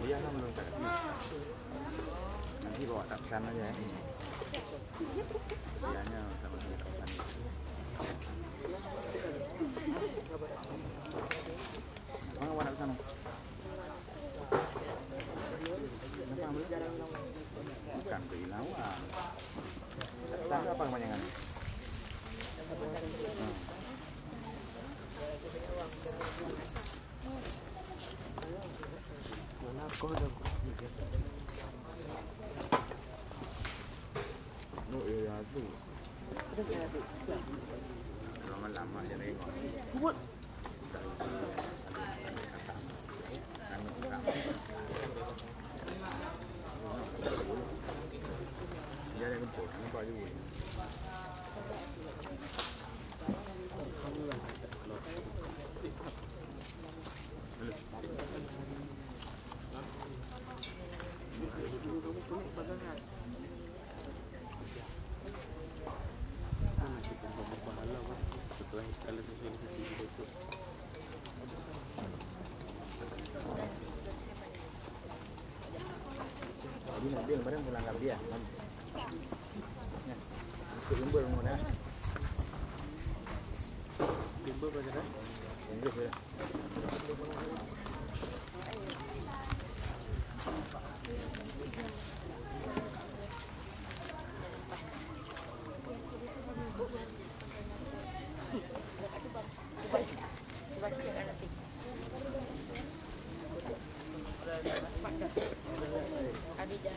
dia kan belum kasih nanti bawa tapsan aja ya sianya sama saya tapsan mana bawa tapsan Apa kebanyakan? Hmm. No. Lama-lama je tengok. Buat. Dia ada kumpul, nampak juga. Jadi nanti lebaran pulang ke dia. Ya. Ikut lembur mana? Lembur pada dah. Lembur pada. Abida